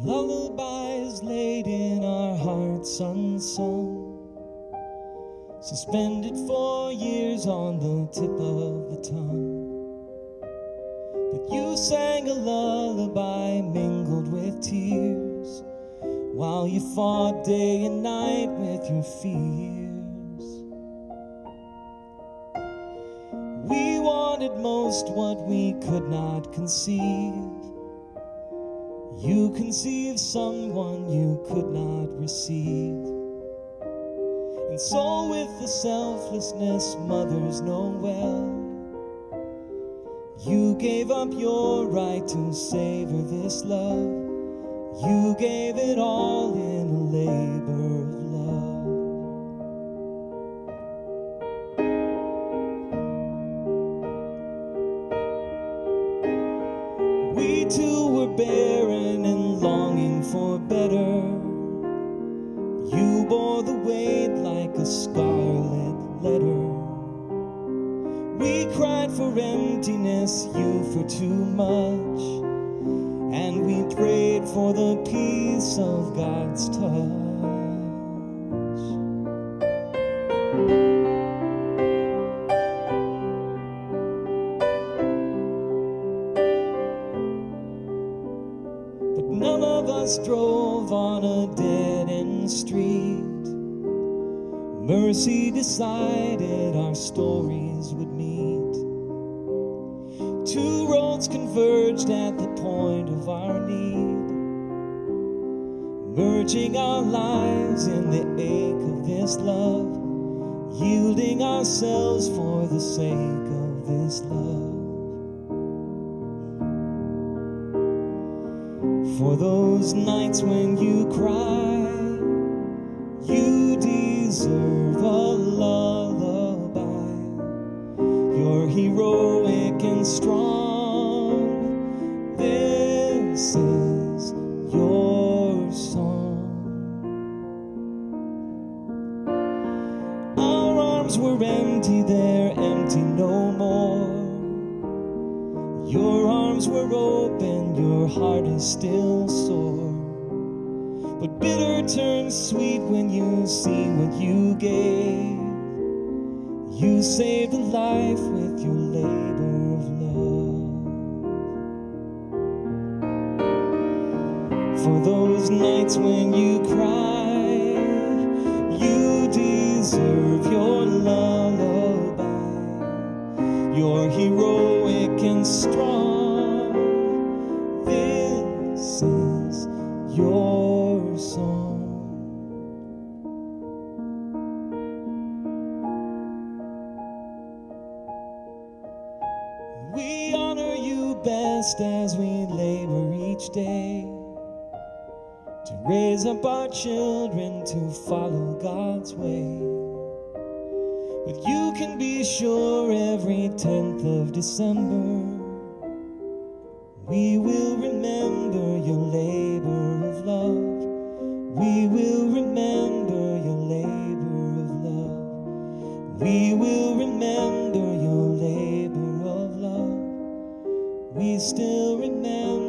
Lullabies laid in our hearts unsung, suspended for years on the tip of the tongue. But you sang a lullaby mingled with tears while you fought day and night with your fears. We wanted most what we could not conceive. You conceived someone you could not receive. And so, with the selflessness mothers know well, you gave up your right to savor this love. You gave it all in a labor of love. We too barren and longing for better. You bore the weight like a scarlet letter. We cried for emptiness, you for too much. And we prayed for the peace of God's touch. None of us drove on a dead end street. Mercy decided our stories would meet. Two roads converged at the point of our need, merging our lives in the ache of this love, yielding ourselves for the sake of this love. For those nights when you cry, you deserve a lullaby. You're heroic and strong. This is your song. Our arms were empty, they're empty no more. Your arms were open, your heart is still sore. But bitter turns sweet when you see what you gave. You saved a life with your labor of love. For those nights when you cry, you deserve your lullaby. You're heroic and strong. This is your song. We honor you best as we labor each day to raise up our children to follow God's way. But you can be sure every 10th of December we will remember your labor of love. We will remember your labor of love. We will remember your labor of love. We still remember.